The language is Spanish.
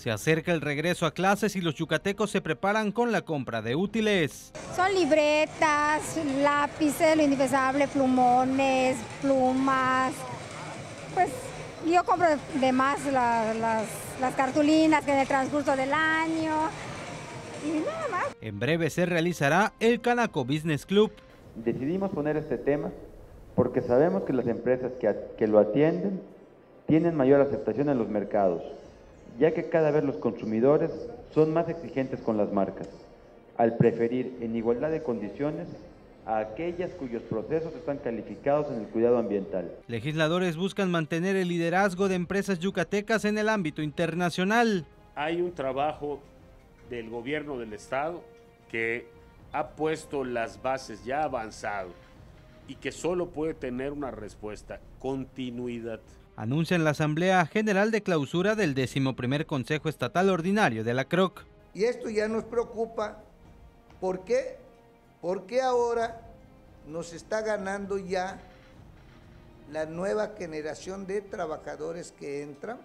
Se acerca el regreso a clases y los yucatecos se preparan con la compra de útiles. Son libretas, lápices, lo indispensable, plumones, plumas. Pues yo compro de más las, las cartulinas que en el transcurso del año y nada más. En breve se realizará el Canaco Business Club. Decidimos poner este tema porque sabemos que las empresas que, que lo atienden tienen mayor aceptación en los mercados ya que cada vez los consumidores son más exigentes con las marcas, al preferir en igualdad de condiciones a aquellas cuyos procesos están calificados en el cuidado ambiental. Legisladores buscan mantener el liderazgo de empresas yucatecas en el ámbito internacional. Hay un trabajo del gobierno del estado que ha puesto las bases ya avanzado y que solo puede tener una respuesta, continuidad anuncia en la Asamblea General de Clausura del 11 Consejo Estatal Ordinario de la CROC. Y esto ya nos preocupa. ¿Por qué? Porque ahora nos está ganando ya la nueva generación de trabajadores que entran